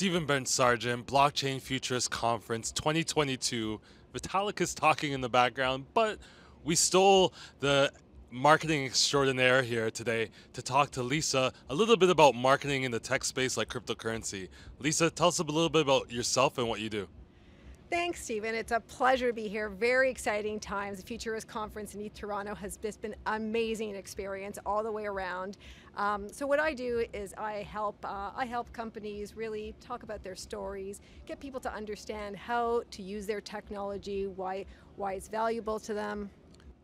Stephen Brent Sargeant, Blockchain Futurist Conference 2022. Vitalik is talking in the background, but we stole the marketing extraordinaire here today to talk to Liza a little bit about marketing in the tech space like cryptocurrency. Liza, tell us a little bit about yourself and what you do. Thanks, Stephen. It's a pleasure to be here. Very exciting times. The Futurist Conference in East Toronto has just been amazing experience all the way around. Um, so what I do is I help uh, I help companies really talk about their stories, get people to understand how to use their technology, why why it's valuable to them,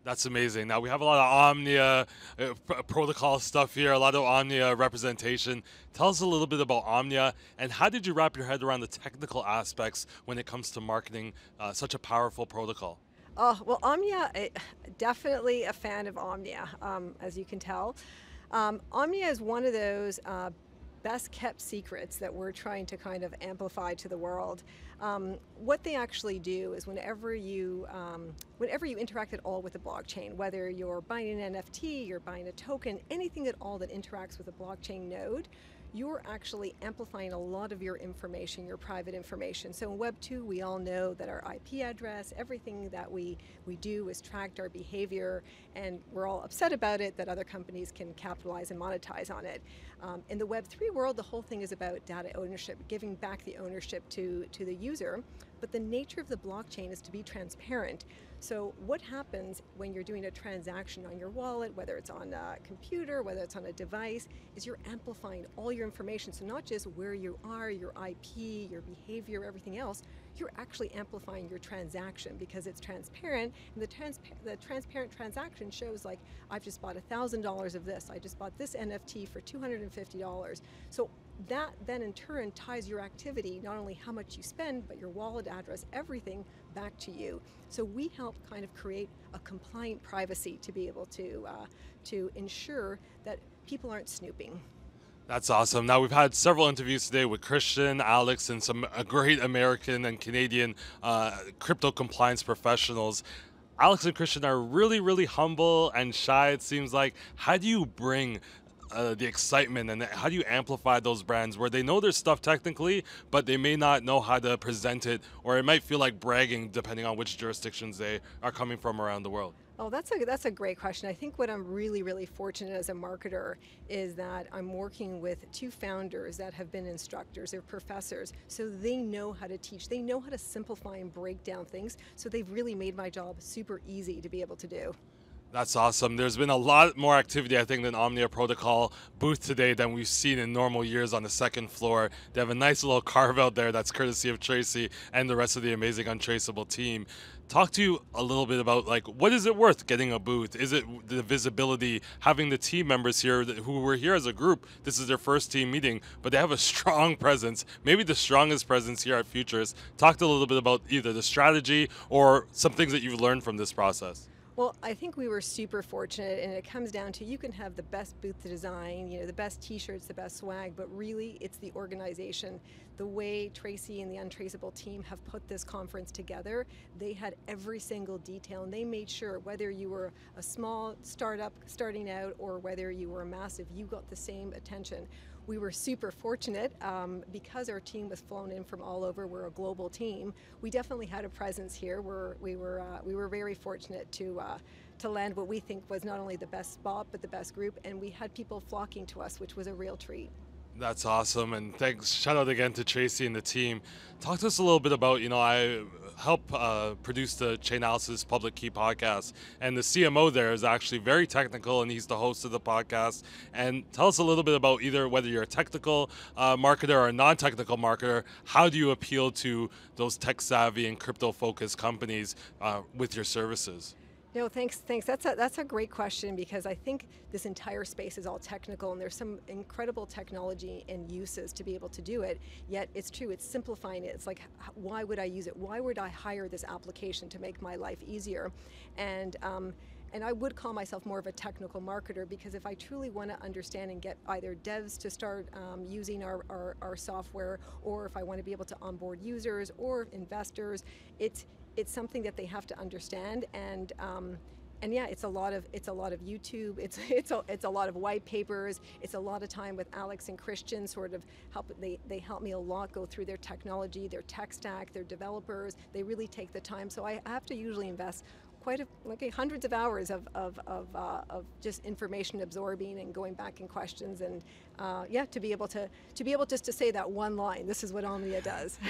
that's amazing. Now we have a lot of Omnia uh, protocol stuff here, a lot of Omnia representation. Tell us a little bit about Omnia and how did you wrap your head around the technical aspects when it comes to marketing uh, such a powerful protocol? Oh, well, Omnia, eh, definitely a fan of Omnia, um, as you can tell. Um, Omnia is one of those uh, best kept secrets that we're trying to kind of amplify to the world. Um, what they actually do is whenever you, um, whenever you interact at all with a blockchain, whether you're buying an NFT, you're buying a token, anything at all that interacts with a blockchain node, you're actually amplifying a lot of your information, your private information. So in Web 2, we all know that our IP address, everything that we, we do is tracked our behavior, and we're all upset about it that other companies can capitalize and monetize on it. Um, in the Web 3 world, the whole thing is about data ownership, giving back the ownership to, to the user, but the nature of the blockchain is to be transparent. So what happens when you're doing a transaction on your wallet, whether it's on a computer, whether it's on a device, is you're amplifying all your information. So not just where you are, your IP, your behavior, everything else, you're actually amplifying your transaction because it's transparent and the, transpa the transparent transaction shows like, I've just bought $1,000 of this, I just bought this NFT for $250. So that then in turn ties your activity, not only how much you spend, but your wallet address, everything back to you. So we help kind of create a compliant privacy to be able to, uh, to ensure that people aren't snooping. That's awesome. Now we've had several interviews today with Christian, Alex, and some uh, great American and Canadian uh, crypto compliance professionals. Alex and Christian are really, really humble and shy, it seems like. How do you bring uh, the excitement and how do you amplify those brands where they know their stuff technically, but they may not know how to present it, or it might feel like bragging depending on which jurisdictions they are coming from around the world? Oh, that's a that's a great question. I think what I'm really really fortunate as a marketer is that I'm working with two founders that have been instructors, they're professors, so they know how to teach. They know how to simplify and break down things. So they've really made my job super easy to be able to do. That's awesome. There's been a lot more activity, I think, than Omnia Protocol booth today than we've seen in normal years on the second floor. They have a nice little carve out there that's courtesy of Tracy and the rest of the amazing Untraceable team. Talk to you a little bit about like what is it worth getting a booth? Is it the visibility, having the team members here who were here as a group? This is their first team meeting, but they have a strong presence, maybe the strongest presence here at Futures. Talk a little bit about either the strategy or some things that you've learned from this process. Well, I think we were super fortunate, and it comes down to you can have the best booth design, you know, the best T-shirts, the best swag, but really it's the organization. The way Tracy and the Untraceable team have put this conference together, they had every single detail, and they made sure whether you were a small startup starting out or whether you were a massive, you got the same attention we were super fortunate um, because our team was flown in from all over. We're a global team. We definitely had a presence here. We're, we were uh, we were very fortunate to. Uh, to land what we think was not only the best spot but the best group and we had people flocking to us which was a real treat. That's awesome, and thanks. Shout out again to Tracy and the team. Talk to us a little bit about, you know, I help uh, produce the Chainalysis Public Key podcast, and the CMO there is actually very technical, and he's the host of the podcast. And tell us a little bit about either whether you're a technical uh, marketer or a non-technical marketer. How do you appeal to those tech savvy and crypto focused companies uh, with your services? No, thanks. Thanks. That's a that's a great question because I think this entire space is all technical, and there's some incredible technology and uses to be able to do it. Yet it's true. It's simplifying it. It's like, why would I use it? Why would I hire this application to make my life easier? And um, and I would call myself more of a technical marketer because if I truly want to understand and get either devs to start um, using our, our, our, software, or if I want to be able to onboard users or investors, it's it's something that they have to understand and um, and yeah, it's a lot of it's a lot of YouTube. It's it's a, it's a lot of white papers. It's a lot of time with Alex and Christian. Sort of help they they help me a lot go through their technology, their tech stack, their developers. They really take the time. So I have to usually invest quite a, like hundreds of hours of, of, of, uh, of, just information absorbing and going back in questions and uh, yeah to be able to to be able just to say that one line. This is what Omnia does.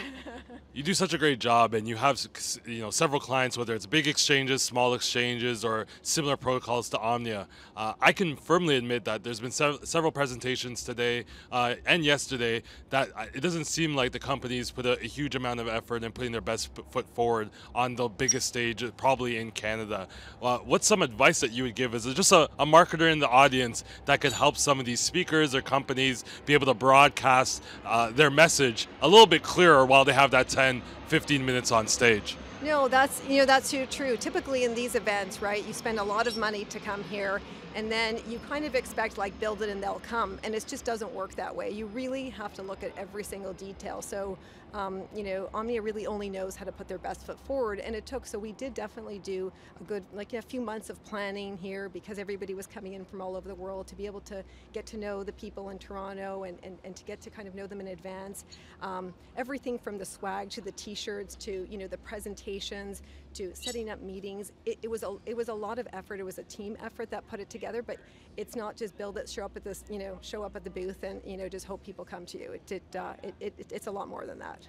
You do such a great job and you have you know several clients whether it's big exchanges small exchanges or similar protocols to Omnia. Uh, I can firmly admit that there's been sev several presentations today uh, and yesterday that uh, it doesn't seem like the companies put a, a huge amount of effort in putting their best foot forward on the biggest stage probably in Canada. Uh, what's some advice that you would give? As just a, a, marketer in the audience that could help some of these speakers or companies be able to broadcast uh, their message a little bit clearer while they have that 10, 15 minutes on stage? No, that's you know that's too true. Typically in these events, right, you spend a lot of money to come here and then you kind of expect like build it and they'll come and it just doesn't work that way. You really have to look at every single detail. So um, you know, Omnia really only knows how to put their best foot forward, and it took. So we did definitely do a good, like a few months of planning here because everybody was coming in from all over the world to be able to get to know the people in Toronto and, and, and to get to kind of know them in advance. Um, everything from the swag to the T-shirts to you know the presentations to setting up meetings. It, it was a it was a lot of effort. It was a team effort that put it together, but it's not just build it, show up at this, you know, show up at the booth and you know just hope people come to you. It, it, uh, it, it it's a lot more than that.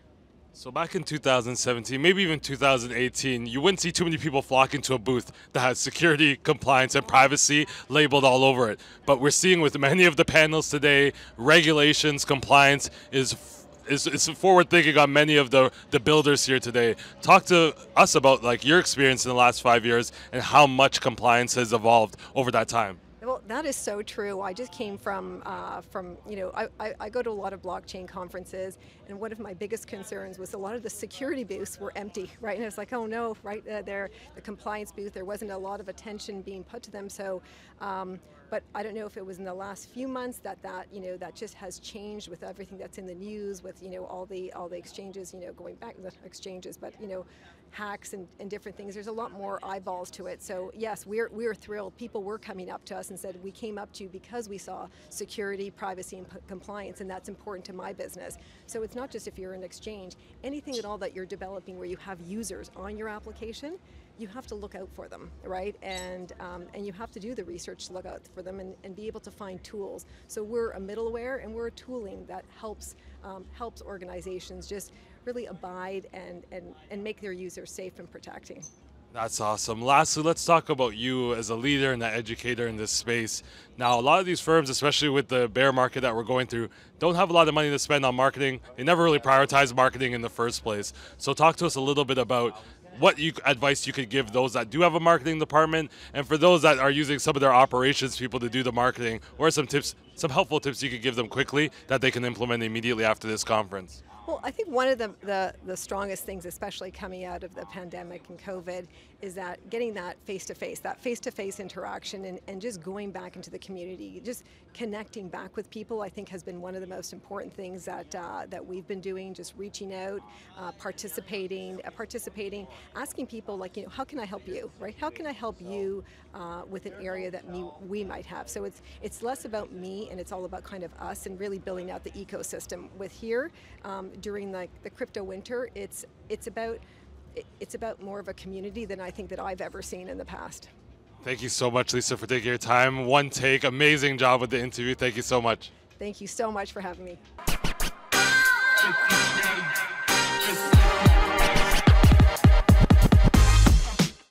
So back in 2017, maybe even 2018, you wouldn't see too many people flock into a booth that has security, compliance, and privacy labeled all over it. But we're seeing with many of the panels today, regulations, compliance is is forward thinking on many of the, the builders here today. Talk to us about like your experience in the last five years and how much compliance has evolved over that time. That is so true. I just came from, uh, from you know, I, I, I, go to a lot of blockchain conferences, and one of my biggest concerns was a lot of the security booths were empty, right? And I was like, oh no, right uh, there, the compliance booth, there wasn't a lot of attention being put to them. So, um, but I don't know if it was in the last few months that that, you know, that just has changed with everything that's in the news, with, you know, all the, all the exchanges, you know, going back, to the exchanges, but, you know, hacks and, and different things. There's a lot more eyeballs to it. So yes, we're, we're thrilled. People were coming up to us and said, we came up to you because we saw security, privacy, and compliance, and that's important to my business. So it's not just if you're an exchange, anything at all that you're developing where you have users on your application, you have to look out for them, right? And um, and you have to do the research to look out for them and, and be able to find tools. So we're a middleware and we're a tooling that helps um, helps organizations just really abide and, and, and make their users safe and protecting. That's awesome. Lastly, let's talk about you as a leader and an educator in this space. Now, a lot of these firms, especially with the bear market that we're going through, don't have a lot of money to spend on marketing. They never really prioritize marketing in the first place. So talk to us a little bit about what you, advice you could give those that do have a marketing department, and for those that are using some of their operations people to do the marketing, or some tips, some helpful tips you could give them quickly that they can implement immediately after this conference. Well, I think one of the, the, the, strongest things, especially coming out of the pandemic and COVID, is that getting that face-to-face, that face-to-face interaction and, and just going back into the community, just connecting back with people, I think has been one of the most important things that, uh, that we've been doing, just reaching out, uh, participating, uh, participating, asking people like, you know, how can I help you, right? How can I help you uh, with an area that me, we might have? So it's, it's less about me and it's all about kind of us and really building out the ecosystem. With here, um, during the, the crypto winter, it's, it's, about, it's about more of a community than I think that I've ever seen in the past. Thank you so much, Liza, for taking your time. One take, amazing job with the interview. Thank you so much. Thank you so much for having me.